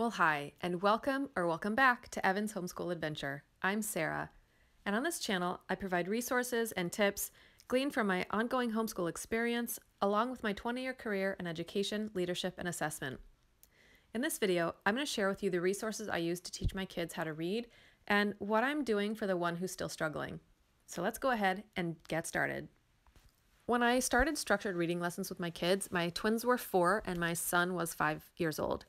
Well, hi, and welcome or welcome back to Evans Homeschool Adventure. I'm Sarah, and on this channel, I provide resources and tips gleaned from my ongoing homeschool experience, along with my 20 year career in education, leadership, and assessment. In this video, I'm going to share with you the resources I use to teach my kids how to read and what I'm doing for the one who's still struggling. So let's go ahead and get started. When I started structured reading lessons with my kids, my twins were four and my son was five years old.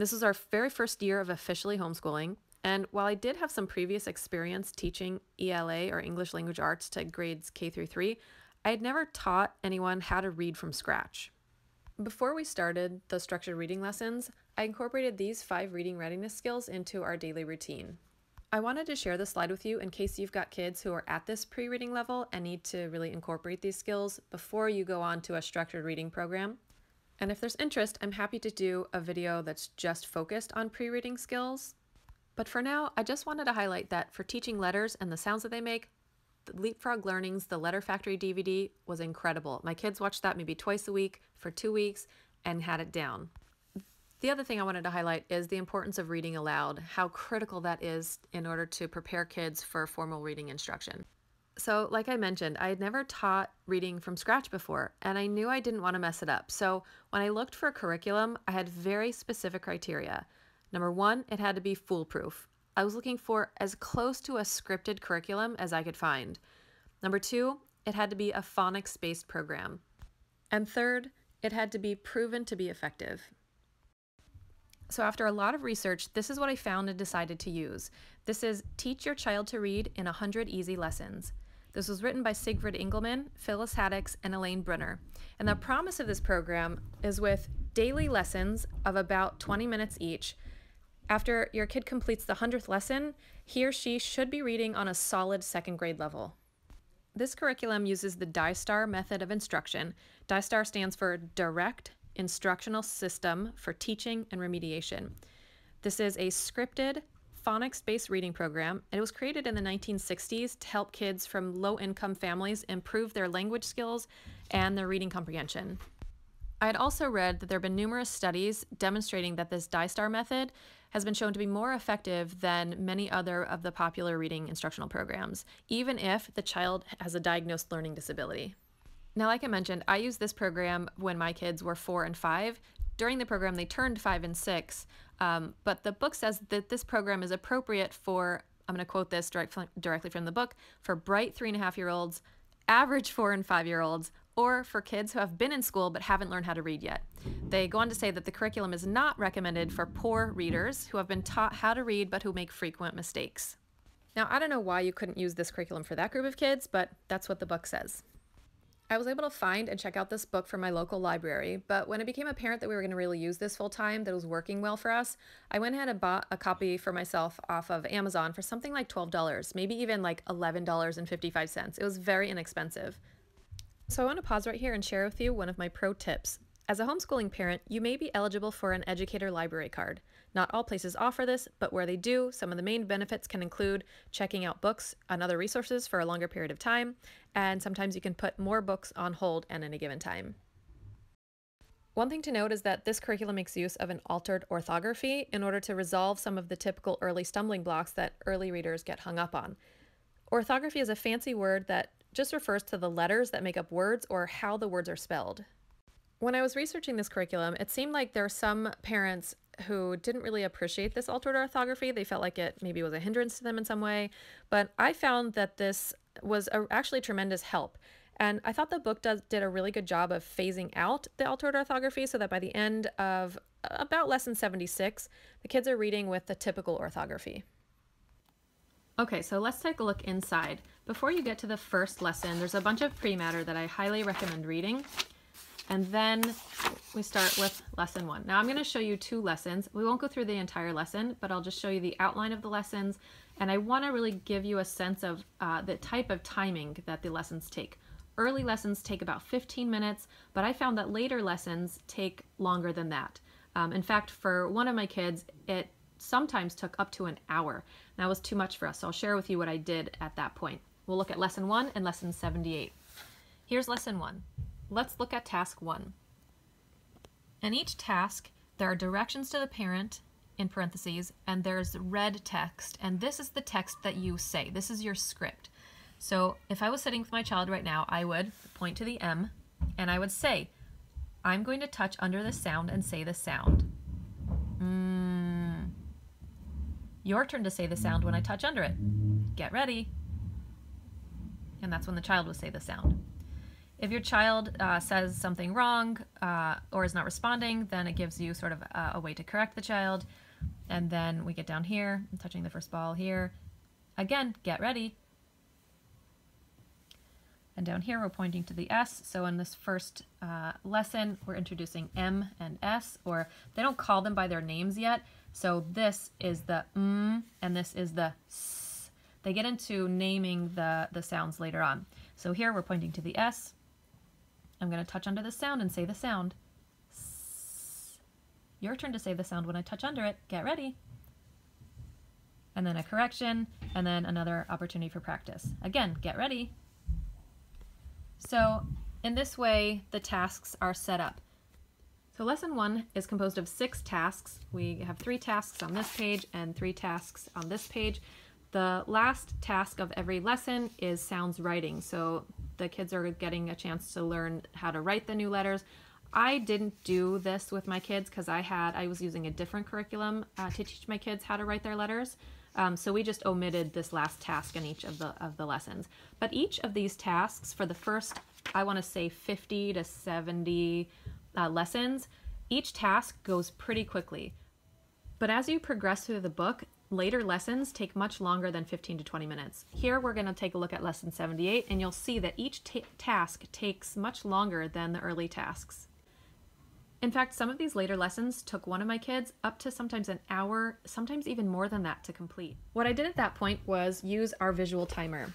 This was our very first year of officially homeschooling, and while I did have some previous experience teaching ELA or English Language Arts to grades K through 3, I had never taught anyone how to read from scratch. Before we started the structured reading lessons, I incorporated these five reading readiness skills into our daily routine. I wanted to share this slide with you in case you've got kids who are at this pre reading level and need to really incorporate these skills before you go on to a structured reading program. And if there's interest, I'm happy to do a video that's just focused on pre-reading skills. But for now, I just wanted to highlight that for teaching letters and the sounds that they make, the Leapfrog Learning's The Letter Factory DVD was incredible. My kids watched that maybe twice a week for two weeks and had it down. The other thing I wanted to highlight is the importance of reading aloud, how critical that is in order to prepare kids for formal reading instruction. So, like I mentioned, I had never taught reading from scratch before, and I knew I didn't want to mess it up. So, when I looked for a curriculum, I had very specific criteria. Number one, it had to be foolproof. I was looking for as close to a scripted curriculum as I could find. Number two, it had to be a phonics based program. And third, it had to be proven to be effective. So, after a lot of research, this is what I found and decided to use. This is Teach Your Child to Read in 100 Easy Lessons. This was written by Siegfried Engelmann, Phyllis Haddox, and Elaine Bruner. And the promise of this program is with daily lessons of about 20 minutes each. After your kid completes the 100th lesson, he or she should be reading on a solid second grade level. This curriculum uses the DISTAR method of instruction. DISTAR stands for Direct Instructional System for Teaching and Remediation. This is a scripted, phonics based reading program, and it was created in the 1960s to help kids from low income families improve their language skills and their reading comprehension. I had also read that there have been numerous studies demonstrating that this DISTAR method has been shown to be more effective than many other of the popular reading instructional programs, even if the child has a diagnosed learning disability. Now, like I mentioned, I used this program when my kids were four and five. During the program, they turned five and six, um, but the book says that this program is appropriate for, I'm going to quote this direct, directly from the book, for bright three and a half year olds, average four and five year olds, or for kids who have been in school but haven't learned how to read yet. They go on to say that the curriculum is not recommended for poor readers who have been taught how to read but who make frequent mistakes. Now, I don't know why you couldn't use this curriculum for that group of kids, but that's what the book says. I was able to find and check out this book from my local library, but when it became apparent that we were going to really use this full time, that it was working well for us, I went ahead and bought a copy for myself off of Amazon for something like $12, maybe even like $11.55. It was very inexpensive. So I want to pause right here and share with you one of my pro tips. As a homeschooling parent, you may be eligible for an educator library card. Not all places offer this, but where they do, some of the main benefits can include checking out books and other resources for a longer period of time, and sometimes you can put more books on hold at any given time. One thing to note is that this curriculum makes use of an altered orthography in order to resolve some of the typical early stumbling blocks that early readers get hung up on. Orthography is a fancy word that just refers to the letters that make up words or how the words are spelled. When I was researching this curriculum, it seemed like there are some parents who didn't really appreciate this altered orthography. They felt like it maybe was a hindrance to them in some way. But I found that this was a, actually tremendous help. And I thought the book does, did a really good job of phasing out the altered orthography so that by the end of uh, about lesson 76, the kids are reading with the typical orthography. Okay, so let's take a look inside. Before you get to the first lesson, there's a bunch of pre-matter that I highly recommend reading. And then we start with lesson one. Now I'm going to show you two lessons. We won't go through the entire lesson, but I'll just show you the outline of the lessons. And I want to really give you a sense of uh, the type of timing that the lessons take. Early lessons take about 15 minutes, but I found that later lessons take longer than that. Um, in fact, for one of my kids, it sometimes took up to an hour. That was too much for us, so I'll share with you what I did at that point. We'll look at lesson one and lesson 78. Here's lesson one. Let's look at task one. In each task, there are directions to the parent, in parentheses and there's red text and this is the text that you say. This is your script. So if I was sitting with my child right now, I would point to the M and I would say, I'm going to touch under the sound and say the sound. Mm. Your turn to say the sound when I touch under it. Get ready. And that's when the child will say the sound. If your child uh, says something wrong uh, or is not responding, then it gives you sort of a, a way to correct the child. And then we get down here, I'm touching the first ball here. Again, get ready. And down here, we're pointing to the S. So in this first uh, lesson, we're introducing M and S, or they don't call them by their names yet. So this is the M, and this is the S. They get into naming the, the sounds later on. So here we're pointing to the S, I'm going to touch under the sound and say the sound. Your turn to say the sound when I touch under it. Get ready. And then a correction, and then another opportunity for practice. Again, get ready. So in this way, the tasks are set up. So lesson one is composed of six tasks. We have three tasks on this page and three tasks on this page. The last task of every lesson is sounds writing. So the kids are getting a chance to learn how to write the new letters. I didn't do this with my kids because I had I was using a different curriculum uh, to teach my kids how to write their letters. Um, so we just omitted this last task in each of the of the lessons. But each of these tasks for the first, I want to say 50 to 70 uh, lessons, each task goes pretty quickly. But as you progress through the book, Later lessons take much longer than 15 to 20 minutes. Here we're going to take a look at lesson 78 and you'll see that each task takes much longer than the early tasks. In fact, some of these later lessons took one of my kids up to sometimes an hour, sometimes even more than that to complete. What I did at that point was use our visual timer.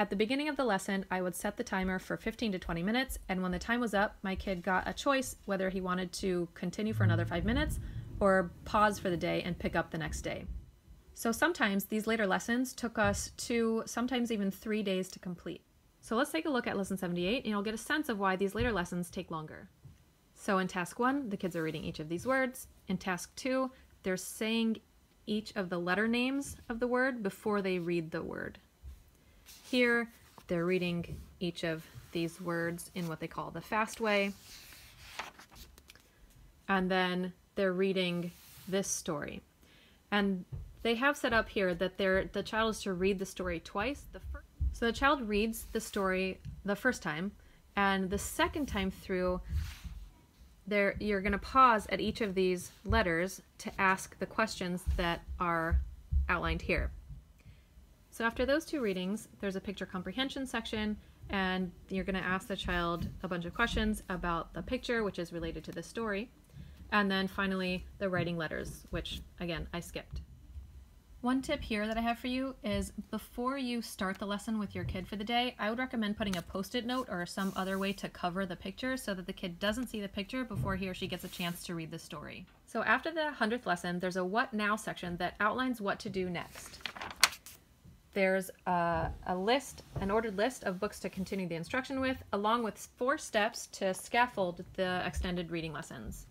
At the beginning of the lesson, I would set the timer for 15 to 20 minutes, and when the time was up, my kid got a choice whether he wanted to continue for another five minutes or pause for the day and pick up the next day. So sometimes these later lessons took us two, sometimes even three days to complete. So let's take a look at lesson 78 and you'll get a sense of why these later lessons take longer. So in task one, the kids are reading each of these words. In task two, they're saying each of the letter names of the word before they read the word. Here, they're reading each of these words in what they call the fast way. And then they're reading this story. And they have set up here that the child is to read the story twice. The so the child reads the story the first time, and the second time through, there you're going to pause at each of these letters to ask the questions that are outlined here. So after those two readings, there's a picture comprehension section, and you're going to ask the child a bunch of questions about the picture, which is related to the story. And then finally, the writing letters, which again, I skipped. One tip here that I have for you is before you start the lesson with your kid for the day, I would recommend putting a post-it note or some other way to cover the picture so that the kid doesn't see the picture before he or she gets a chance to read the story. So after the 100th lesson, there's a what now section that outlines what to do next. There's a, a list, an ordered list of books to continue the instruction with, along with four steps to scaffold the extended reading lessons.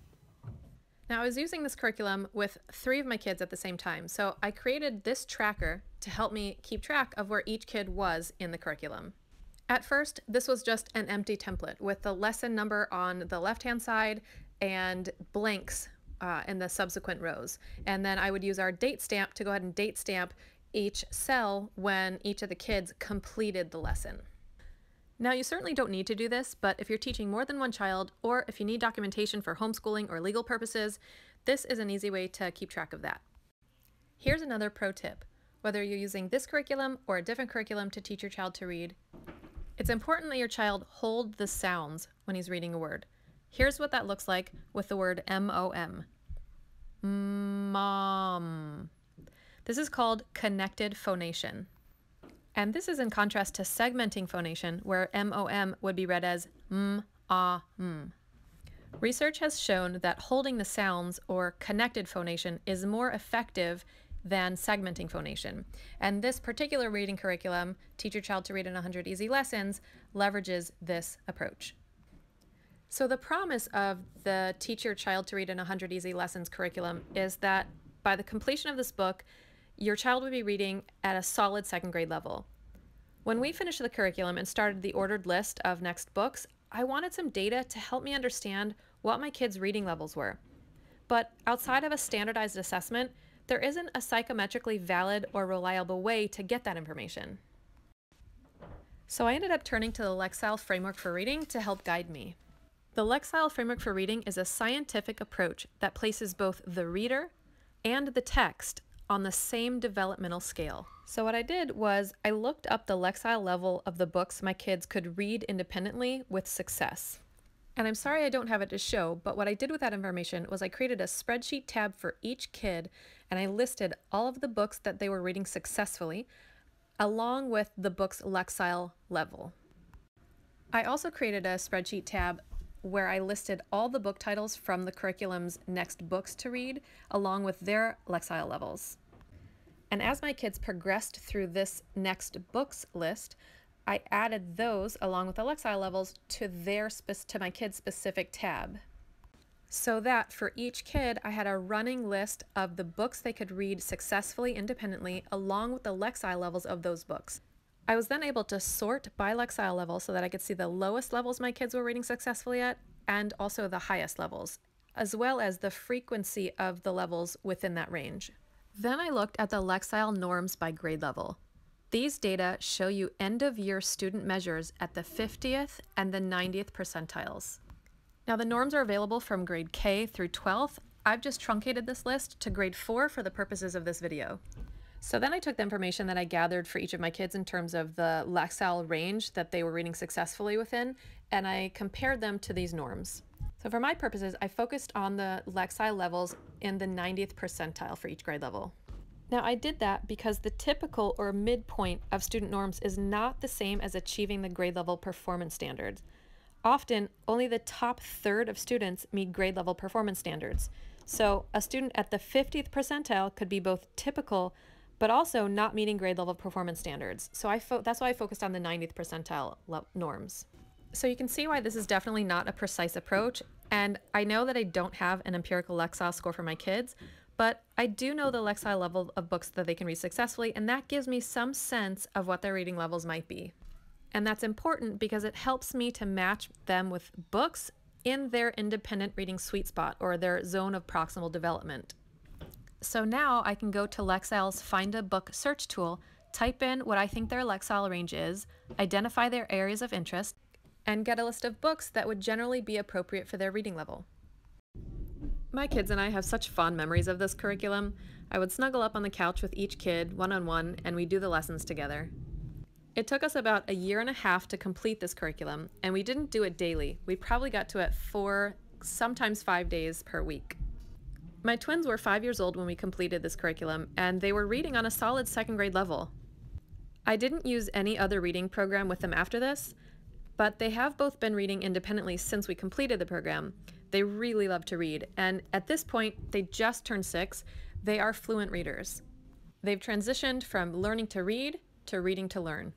Now, I was using this curriculum with three of my kids at the same time, so I created this tracker to help me keep track of where each kid was in the curriculum. At first, this was just an empty template with the lesson number on the left-hand side and blanks uh, in the subsequent rows. And then I would use our date stamp to go ahead and date stamp each cell when each of the kids completed the lesson. Now, you certainly don't need to do this, but if you're teaching more than one child, or if you need documentation for homeschooling or legal purposes, this is an easy way to keep track of that. Here's another pro tip. Whether you're using this curriculum or a different curriculum to teach your child to read, it's important that your child hold the sounds when he's reading a word. Here's what that looks like with the word M-O-M. Mom. This is called connected phonation. And this is in contrast to segmenting phonation, where MOM would be read as m, ah, m. Research has shown that holding the sounds or connected phonation is more effective than segmenting phonation. And this particular reading curriculum, Teach Your Child to Read in 100 Easy Lessons, leverages this approach. So the promise of the Teach Your Child to Read in 100 Easy Lessons curriculum is that by the completion of this book, your child would be reading at a solid second grade level. When we finished the curriculum and started the ordered list of next books, I wanted some data to help me understand what my kids' reading levels were. But outside of a standardized assessment, there isn't a psychometrically valid or reliable way to get that information. So I ended up turning to the Lexile Framework for Reading to help guide me. The Lexile Framework for Reading is a scientific approach that places both the reader and the text on the same developmental scale. So what I did was I looked up the Lexile level of the books my kids could read independently with success. And I'm sorry I don't have it to show, but what I did with that information was I created a spreadsheet tab for each kid and I listed all of the books that they were reading successfully along with the book's Lexile level. I also created a spreadsheet tab where I listed all the book titles from the curriculum's next books to read along with their Lexile levels. And as my kids progressed through this next books list, I added those along with the Lexile levels to their to my kid's specific tab. So that for each kid, I had a running list of the books they could read successfully independently along with the Lexile levels of those books. I was then able to sort by Lexile level so that I could see the lowest levels my kids were reading successfully at and also the highest levels, as well as the frequency of the levels within that range. Then I looked at the Lexile norms by grade level. These data show you end of year student measures at the 50th and the 90th percentiles. Now the norms are available from grade K through 12th. I've just truncated this list to grade 4 for the purposes of this video. So then I took the information that I gathered for each of my kids in terms of the Lexile range that they were reading successfully within, and I compared them to these norms. So for my purposes, I focused on the Lexile levels in the 90th percentile for each grade level. Now I did that because the typical or midpoint of student norms is not the same as achieving the grade level performance standards. Often, only the top third of students meet grade level performance standards. So a student at the 50th percentile could be both typical, but also not meeting grade level performance standards. So I that's why I focused on the 90th percentile norms. So you can see why this is definitely not a precise approach. And I know that I don't have an empirical Lexile score for my kids, but I do know the Lexile level of books that they can read successfully, and that gives me some sense of what their reading levels might be. And that's important because it helps me to match them with books in their independent reading sweet spot or their zone of proximal development. So now I can go to Lexile's Find a Book search tool, type in what I think their Lexile range is, identify their areas of interest, and get a list of books that would generally be appropriate for their reading level. My kids and I have such fond memories of this curriculum. I would snuggle up on the couch with each kid, one on one, and we'd do the lessons together. It took us about a year and a half to complete this curriculum, and we didn't do it daily. We probably got to it four, sometimes five days per week. My twins were five years old when we completed this curriculum, and they were reading on a solid second grade level. I didn't use any other reading program with them after this, but they have both been reading independently since we completed the program. They really love to read, and at this point, they just turned six. They are fluent readers. They've transitioned from learning to read to reading to learn.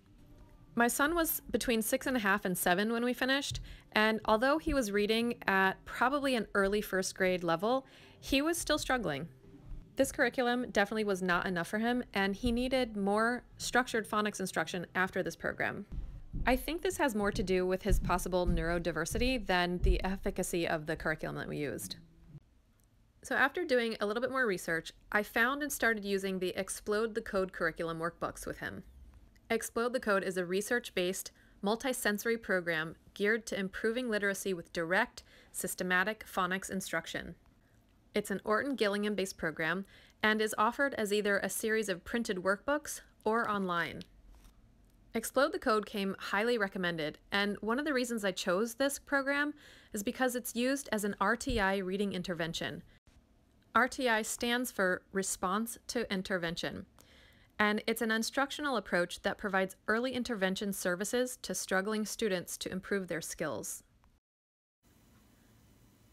My son was between six and a half and seven when we finished, and although he was reading at probably an early first grade level, he was still struggling. This curriculum definitely was not enough for him, and he needed more structured phonics instruction after this program. I think this has more to do with his possible neurodiversity than the efficacy of the curriculum that we used. So after doing a little bit more research, I found and started using the Explode the Code curriculum workbooks with him. Explode the Code is a research-based, multisensory program geared to improving literacy with direct, systematic phonics instruction. It's an Orton Gillingham-based program and is offered as either a series of printed workbooks or online. Explode the Code came highly recommended, and one of the reasons I chose this program is because it's used as an RTI reading intervention. RTI stands for Response to Intervention, and it's an instructional approach that provides early intervention services to struggling students to improve their skills.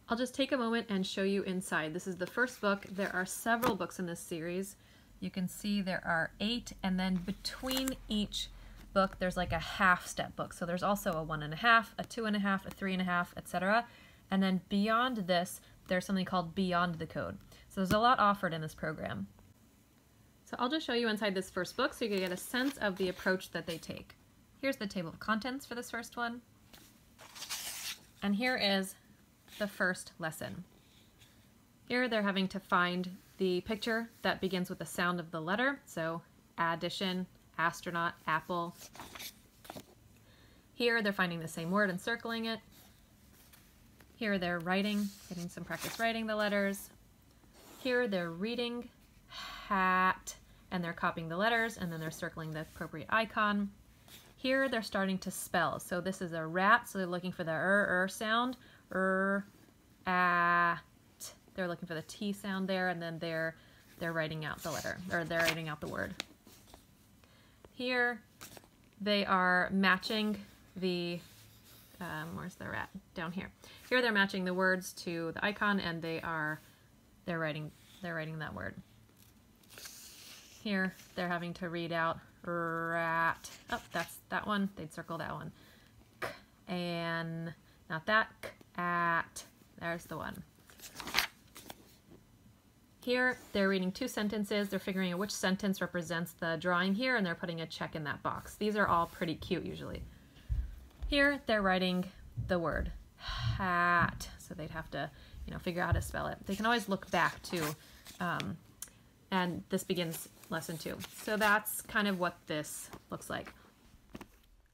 I'll just take a moment and show you inside. This is the first book. There are several books in this series. You can see there are eight, and then between each book, there's like a half step book. So there's also a one and a half, a two and a half, a three and a half, etc. And then beyond this, there's something called Beyond the Code. So there's a lot offered in this program. So I'll just show you inside this first book so you can get a sense of the approach that they take. Here's the table of contents for this first one. And here is the first lesson. Here they're having to find the picture that begins with the sound of the letter. So addition, astronaut, apple. Here they're finding the same word and circling it. Here they're writing, getting some practice writing the letters. Here they're reading hat and they're copying the letters and then they're circling the appropriate icon. Here they're starting to spell. So this is a rat, so they're looking for the er, er sound. Er, at. They're looking for the T sound there and then they're they're writing out the letter, or they're writing out the word. Here they are matching the um, where's the rat? Down here. Here they're matching the words to the icon and they are, they're writing, they're writing that word. Here they're having to read out rat. Oh, that's that one. They'd circle that one. K and not that. K at. There's the one. Here, they're reading two sentences. They're figuring out which sentence represents the drawing here, and they're putting a check in that box. These are all pretty cute, usually. Here, they're writing the word hat, so they'd have to, you know, figure out how to spell it. They can always look back too, um, and this begins lesson two. So that's kind of what this looks like.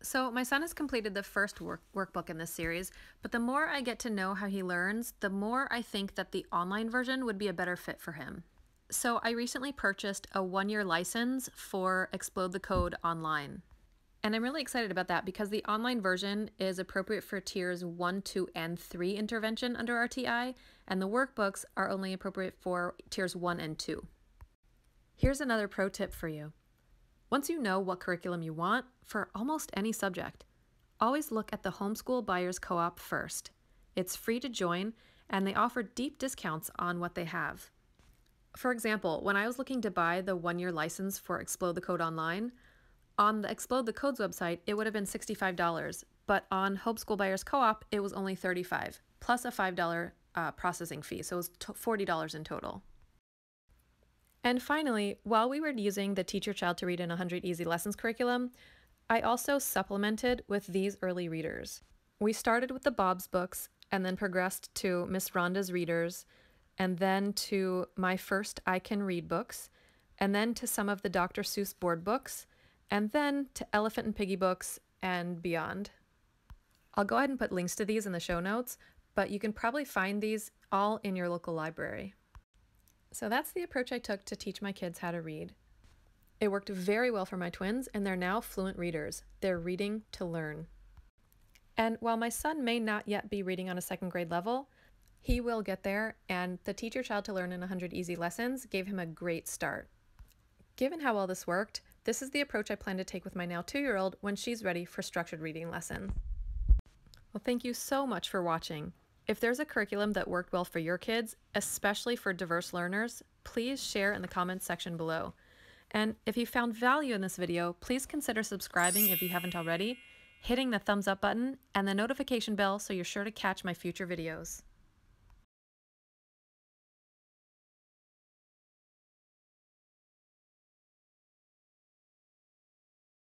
So my son has completed the first work workbook in this series, but the more I get to know how he learns, the more I think that the online version would be a better fit for him. So I recently purchased a one-year license for Explode the Code online. And I'm really excited about that because the online version is appropriate for tiers 1, 2, and 3 intervention under RTI, and the workbooks are only appropriate for tiers 1 and 2. Here's another pro tip for you. Once you know what curriculum you want for almost any subject, always look at the Homeschool Buyers Co-op first. It's free to join, and they offer deep discounts on what they have. For example, when I was looking to buy the one-year license for Explode the Code Online, on the Explode the Codes website, it would have been $65, but on Homeschool Buyers Co-op, it was only 35, plus a $5 uh, processing fee, so it was $40 in total. And finally, while we were using the Teach Your Child to Read in 100 Easy Lessons curriculum, I also supplemented with these early readers. We started with the Bob's books and then progressed to Miss Rhonda's readers, and then to my first I Can Read books, and then to some of the Dr. Seuss board books, and then to Elephant and Piggie books and beyond. I'll go ahead and put links to these in the show notes, but you can probably find these all in your local library. So that's the approach I took to teach my kids how to read. It worked very well for my twins, and they're now fluent readers. They're reading to learn. And while my son may not yet be reading on a second grade level, he will get there, and the Teach Your Child to Learn in 100 Easy Lessons gave him a great start. Given how well this worked, this is the approach I plan to take with my now two-year-old when she's ready for structured reading lessons. Well, thank you so much for watching. If there's a curriculum that worked well for your kids, especially for diverse learners, please share in the comments section below. And if you found value in this video, please consider subscribing if you haven't already, hitting the thumbs up button, and the notification bell so you're sure to catch my future videos.